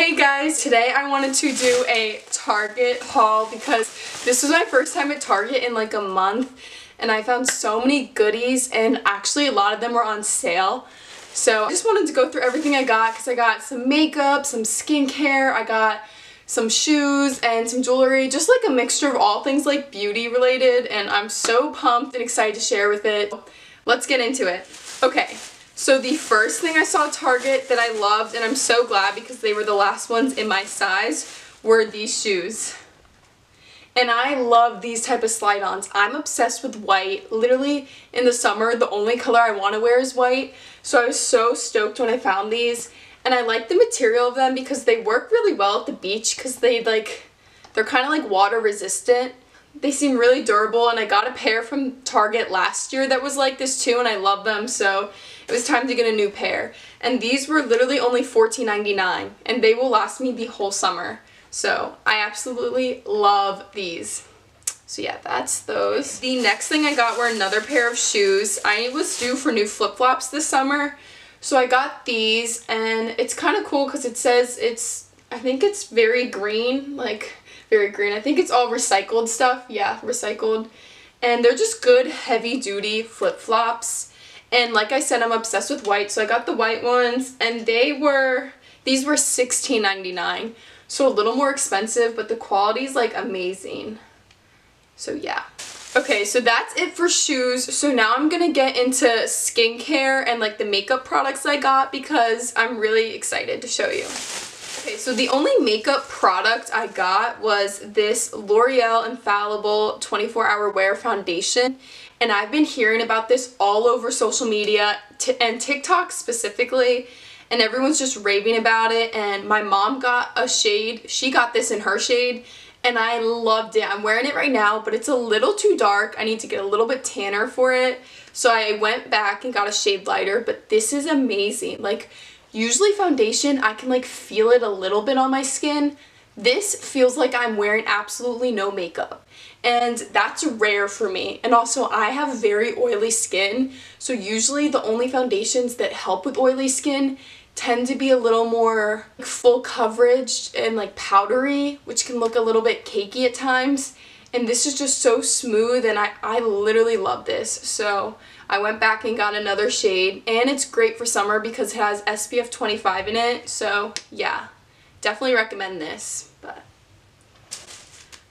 Hey guys, today I wanted to do a Target haul because this was my first time at Target in like a month and I found so many goodies and actually a lot of them were on sale. So I just wanted to go through everything I got because I got some makeup, some skincare, I got some shoes and some jewelry, just like a mixture of all things like beauty related and I'm so pumped and excited to share with it. Let's get into it. Okay, so the first thing I saw at Target that I loved, and I'm so glad because they were the last ones in my size, were these shoes. And I love these type of slide-ons. I'm obsessed with white. Literally, in the summer, the only color I want to wear is white. So I was so stoked when I found these. And I like the material of them because they work really well at the beach because they like, they're kind of like water resistant. They seem really durable and I got a pair from Target last year that was like this too and I love them so it was time to get a new pair. And these were literally only $14.99 and they will last me the whole summer. So I absolutely love these. So yeah, that's those. The next thing I got were another pair of shoes. I was due for new flip-flops this summer. So I got these and it's kind of cool because it says it's, I think it's very green, like very green. I think it's all recycled stuff. Yeah, recycled. And they're just good heavy duty flip-flops. And like I said, I'm obsessed with white, so I got the white ones and they were, these were $16.99. So a little more expensive, but the quality is like amazing. So yeah. Okay, so that's it for shoes. So now I'm gonna get into skincare and like the makeup products I got because I'm really excited to show you. Okay, so the only makeup product I got was this L'Oreal Infallible 24 Hour Wear Foundation. And I've been hearing about this all over social media and TikTok specifically. And everyone's just raving about it. And my mom got a shade. She got this in her shade. And I loved it. I'm wearing it right now, but it's a little too dark. I need to get a little bit tanner for it. So I went back and got a shade lighter. But this is amazing. Like, Usually foundation, I can like feel it a little bit on my skin. This feels like I'm wearing absolutely no makeup. And that's rare for me. And also I have very oily skin. So usually the only foundations that help with oily skin tend to be a little more full coverage and like powdery, which can look a little bit cakey at times. And this is just so smooth and I, I literally love this. So I went back and got another shade and it's great for summer because it has SPF 25 in it. So yeah, definitely recommend this. But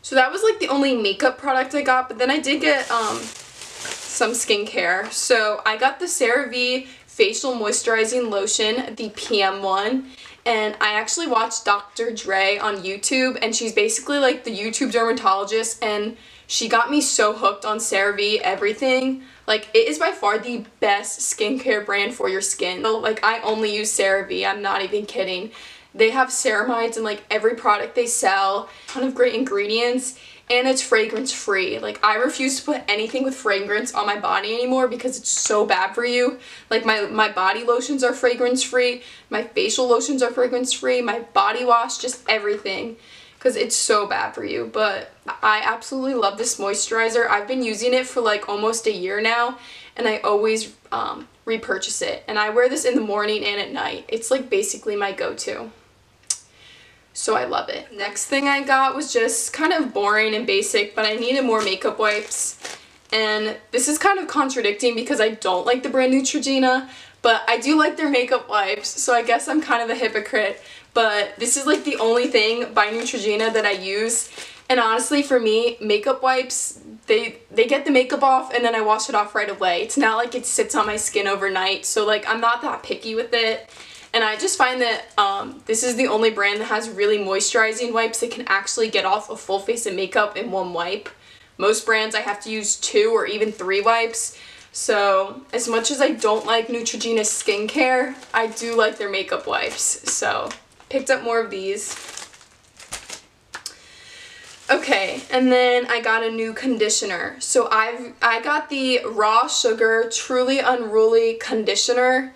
So that was like the only makeup product I got, but then I did get um, some skincare. So I got the CeraVe Facial Moisturizing Lotion, the PM one. And I actually watched Dr. Dray on YouTube and she's basically like the YouTube dermatologist and she got me so hooked on CeraVe everything. Like, it is by far the best skincare brand for your skin. So, like, I only use CeraVe. I'm not even kidding. They have ceramides in, like, every product they sell. A ton of great ingredients. And it's fragrance free. Like, I refuse to put anything with fragrance on my body anymore because it's so bad for you. Like, my, my body lotions are fragrance free. My facial lotions are fragrance free. My body wash, just everything because it's so bad for you. But I absolutely love this moisturizer. I've been using it for like almost a year now and I always um, repurchase it. And I wear this in the morning and at night. It's like basically my go-to. So I love it. Next thing I got was just kind of boring and basic, but I needed more makeup wipes. And this is kind of contradicting because I don't like the brand Neutrogena, but I do like their makeup wipes, so I guess I'm kind of a hypocrite but this is like the only thing by Neutrogena that I use. And honestly, for me, makeup wipes, they, they get the makeup off and then I wash it off right away. It's not like it sits on my skin overnight, so like I'm not that picky with it. And I just find that um, this is the only brand that has really moisturizing wipes that can actually get off a full face of makeup in one wipe. Most brands I have to use two or even three wipes. So as much as I don't like Neutrogena skincare, I do like their makeup wipes. So picked up more of these. Okay, and then I got a new conditioner. So I've I got the Raw Sugar Truly Unruly Conditioner,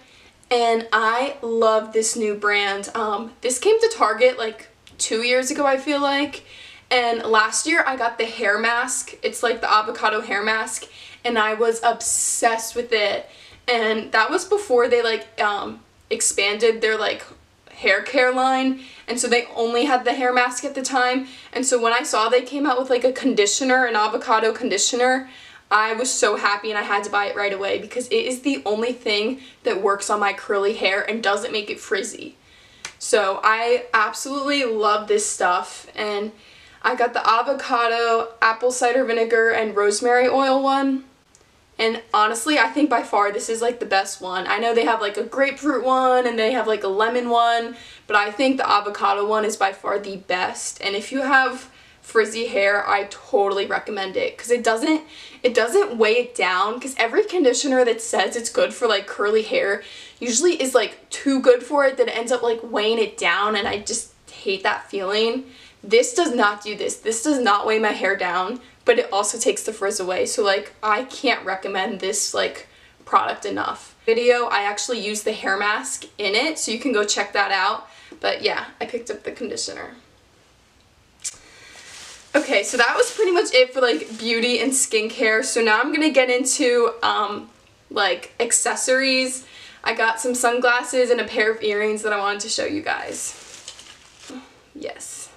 and I love this new brand. Um, this came to Target like two years ago, I feel like. And last year I got the hair mask. It's like the avocado hair mask, and I was obsessed with it. And that was before they like um, expanded their like hair care line and so they only had the hair mask at the time and so when I saw they came out with like a conditioner an avocado conditioner I was so happy and I had to buy it right away because it is the only thing that works on my curly hair and doesn't make it frizzy so I absolutely love this stuff and I got the avocado apple cider vinegar and rosemary oil one and honestly, I think by far this is like the best one. I know they have like a grapefruit one and they have like a lemon one, but I think the avocado one is by far the best. And if you have frizzy hair, I totally recommend it because it doesn't it doesn't weigh it down because every conditioner that says it's good for like curly hair usually is like too good for it that it ends up like weighing it down and I just hate that feeling. This does not do this. This does not weigh my hair down but it also takes the frizz away. So like I can't recommend this like product enough. Video, I actually use the hair mask in it, so you can go check that out. But yeah, I picked up the conditioner. Okay, so that was pretty much it for like beauty and skincare. So now I'm gonna get into um, like accessories. I got some sunglasses and a pair of earrings that I wanted to show you guys. Yes.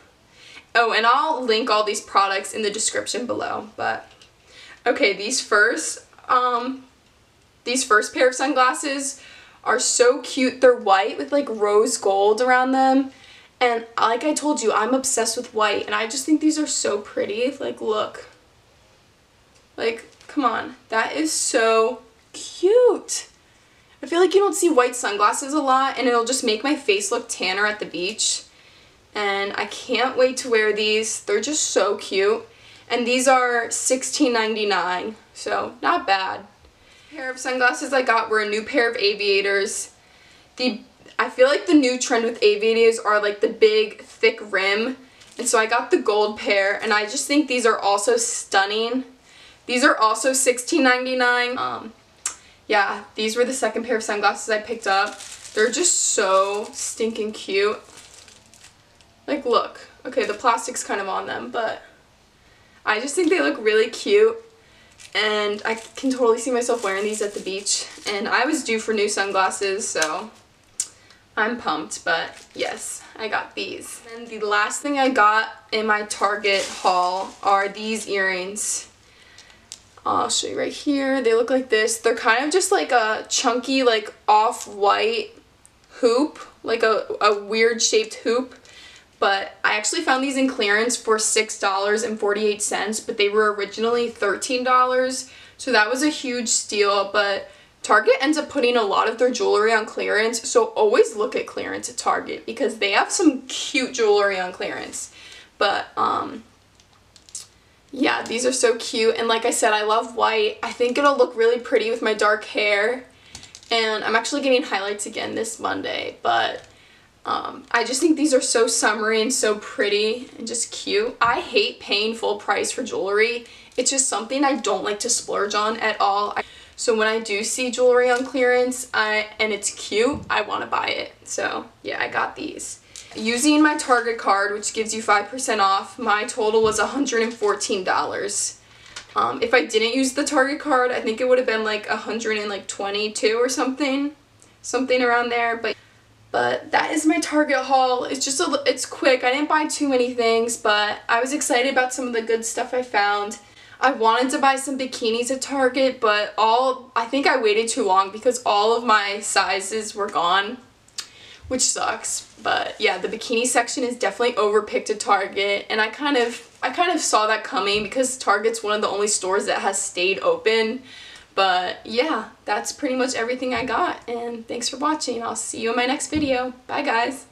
Oh, and I'll link all these products in the description below, but okay, these first, um, these first pair of sunglasses are so cute. They're white with like rose gold around them. And like I told you, I'm obsessed with white and I just think these are so pretty. Like, look. Like, come on. That is so cute. I feel like you don't see white sunglasses a lot and it'll just make my face look tanner at the beach and I can't wait to wear these. They're just so cute. And these are $16.99, so not bad. The pair of sunglasses I got were a new pair of aviators. The I feel like the new trend with aviators are like the big thick rim. And so I got the gold pair and I just think these are also stunning. These are also $16.99. Um, yeah, these were the second pair of sunglasses I picked up. They're just so stinking cute. Like, look. Okay, the plastic's kind of on them, but I just think they look really cute. And I can totally see myself wearing these at the beach. And I was due for new sunglasses, so I'm pumped. But yes, I got these. And the last thing I got in my Target haul are these earrings. I'll show you right here. They look like this. They're kind of just like a chunky, like off-white hoop. Like a, a weird shaped hoop but I actually found these in clearance for $6.48, but they were originally $13, so that was a huge steal, but Target ends up putting a lot of their jewelry on clearance, so always look at clearance at Target because they have some cute jewelry on clearance. But, um, yeah, these are so cute, and like I said, I love white. I think it'll look really pretty with my dark hair, and I'm actually getting highlights again this Monday, but um, I just think these are so summery and so pretty and just cute. I hate paying full price for jewelry. It's just something I don't like to splurge on at all. So when I do see jewelry on clearance I, and it's cute, I want to buy it. So yeah, I got these. Using my Target card, which gives you 5% off, my total was $114. Um, if I didn't use the Target card, I think it would have been like 122 or something. Something around there. But but that is my Target haul. It's just a, it's quick. I didn't buy too many things, but I was excited about some of the good stuff I found. I wanted to buy some bikinis at Target, but all I think I waited too long because all of my sizes were gone, which sucks. But yeah, the bikini section is definitely overpicked at Target, and I kind of I kind of saw that coming because Target's one of the only stores that has stayed open. But yeah, that's pretty much everything I got. And thanks for watching. I'll see you in my next video. Bye guys.